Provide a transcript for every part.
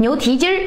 牛蹄筋儿。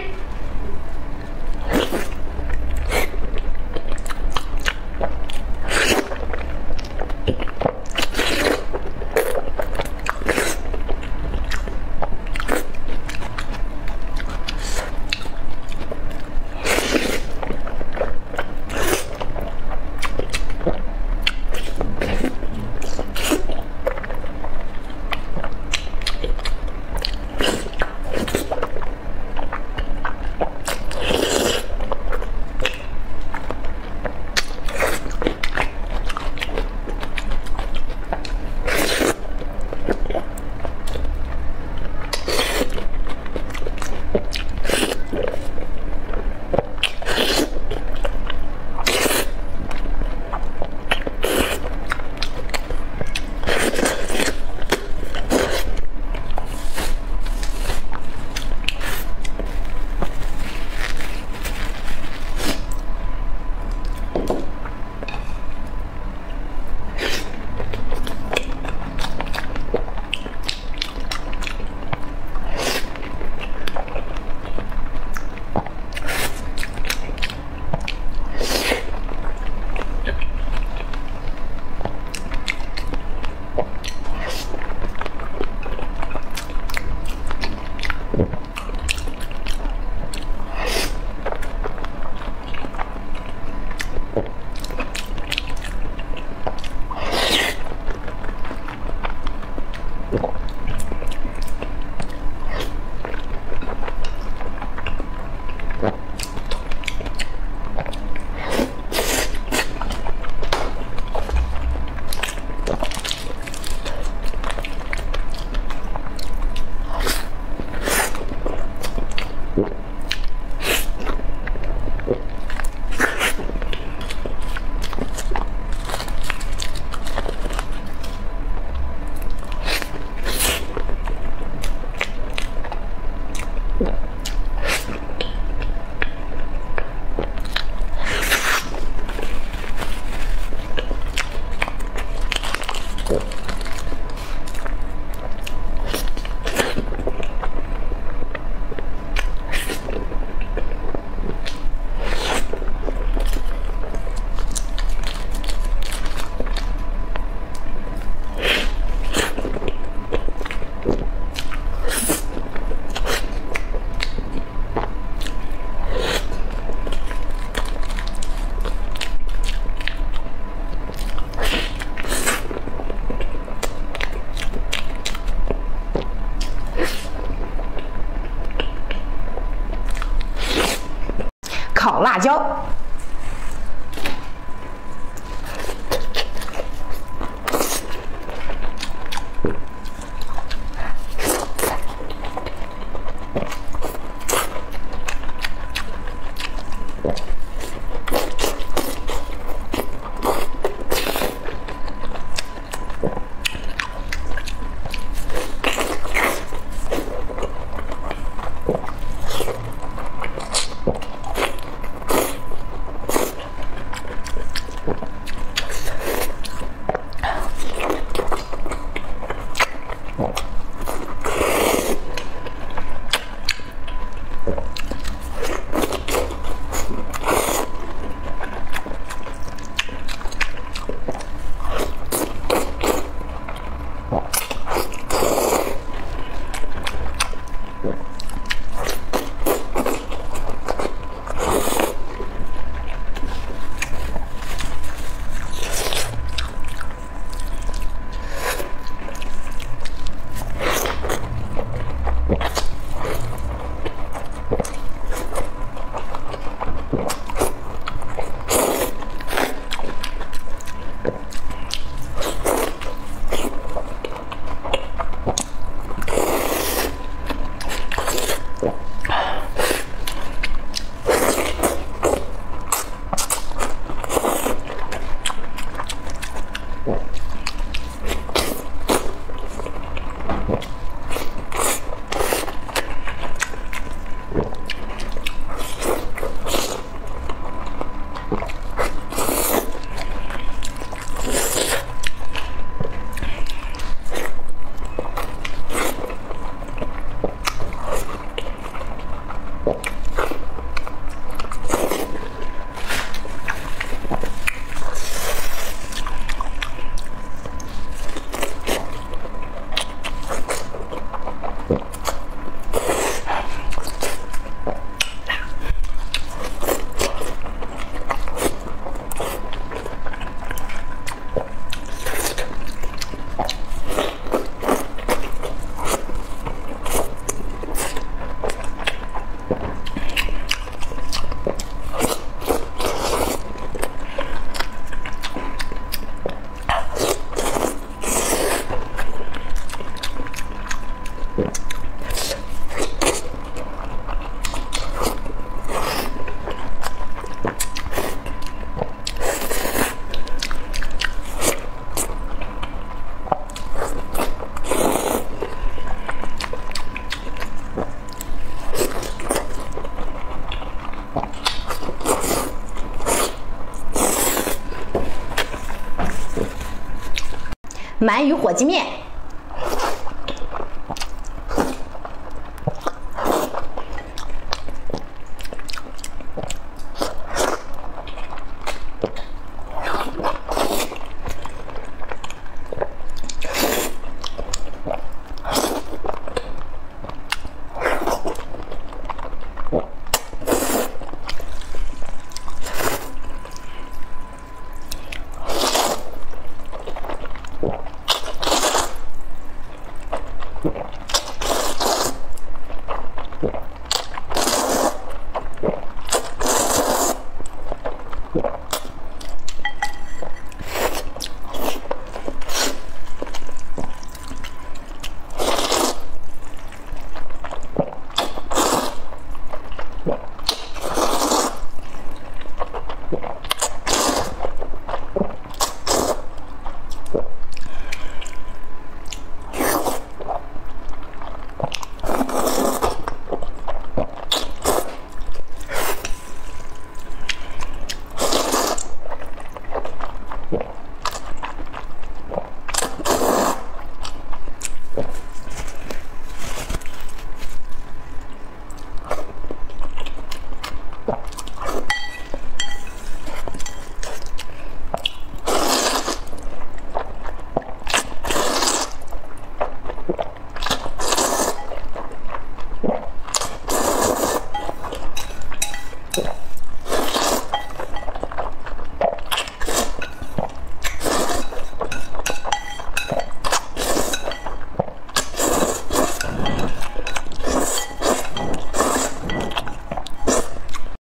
Yeah. 烤辣椒。鳗鱼火鸡面。Yeah.